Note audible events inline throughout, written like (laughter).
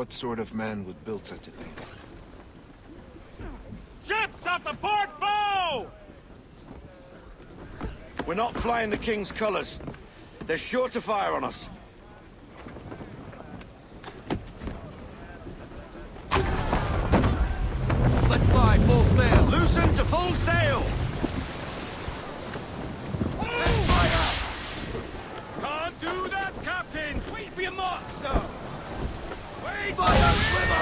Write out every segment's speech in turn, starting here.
What sort of man would build such a thing? Ships at the port bow! We're not flying the King's colours. They're sure to fire on us. Let fly full sail! Loosen to full sail! Let fire! Can't do that, Captain! Wait for your mark, sir! Wait! Fire swivel!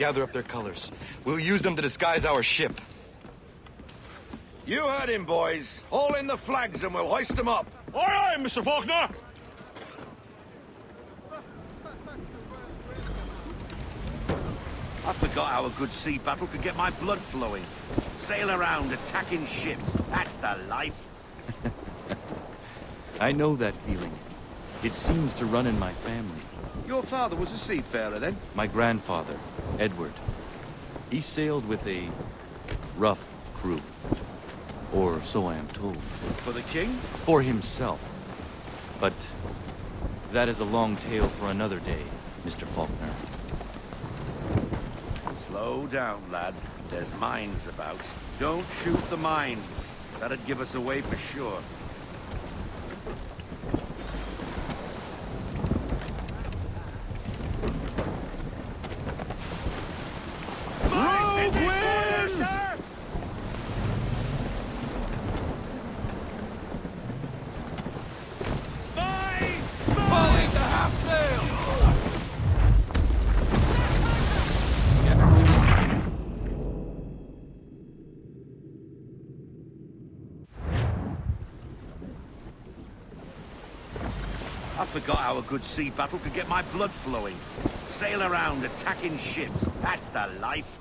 Gather up their colors. We'll use them to disguise our ship. You heard him, boys. Haul in the flags and we'll hoist them up. Aye, aye, Mr. Faulkner! I forgot how a good sea battle could get my blood flowing. Sail around, attacking ships. That's the life. (laughs) I know that feeling. It seems to run in my family. Your father was a seafarer, then? My grandfather, Edward. He sailed with a rough crew. Or so I am told. For the king? For himself. But that is a long tale for another day, Mr. Faulkner. Slow down, lad. There's mines about. Don't shoot the mines. That'd give us away for sure. Forgot how a good sea battle could get my blood flowing. Sail around, attacking ships. That's the life.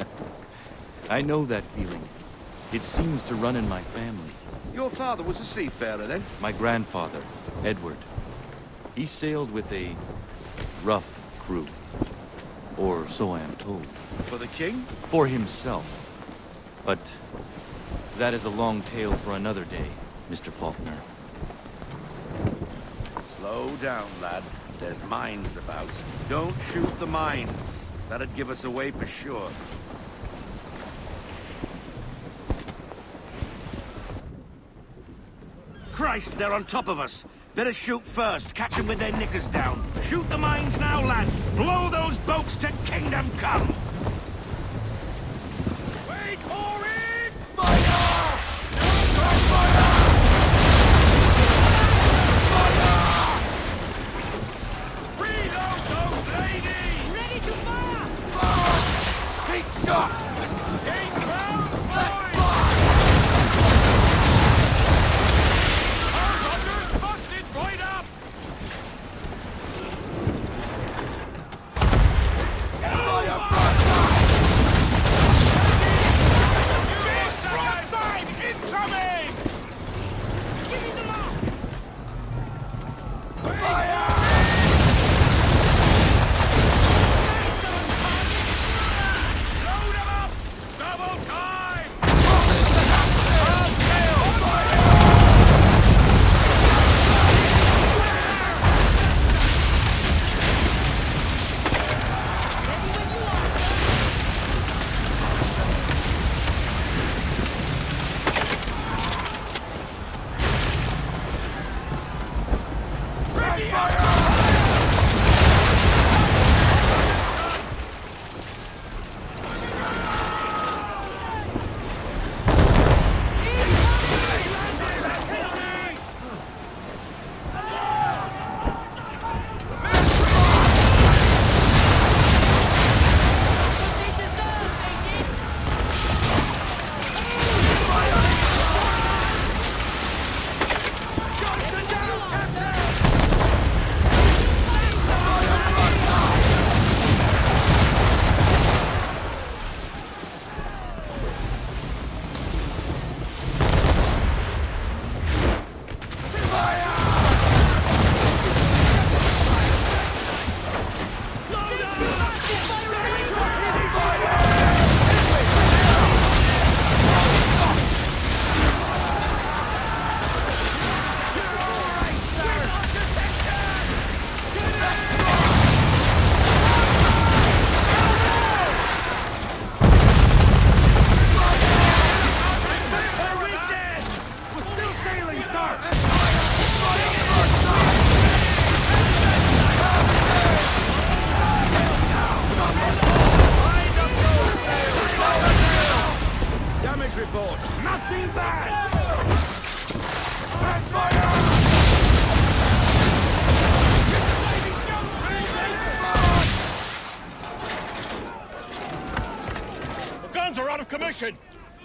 (laughs) I know that feeling. It seems to run in my family. Your father was a seafarer, then? My grandfather, Edward. He sailed with a rough crew. Or so I am told. For the king? For himself. But that is a long tale for another day, Mr. Faulkner. Slow down, lad. There's mines about. Don't shoot the mines. That'd give us away for sure. Christ, they're on top of us. Better shoot first. Catch them with their knickers down. Shoot the mines now, lad. Blow those boats to kingdom come.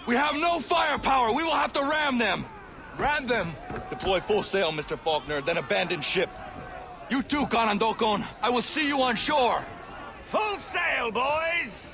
We have no firepower. We will have to ram them. Ram them! Deploy full sail, Mr. Faulkner, then abandon ship. You too, Kanen'tó:kon. I will see you on shore. Full sail, boys.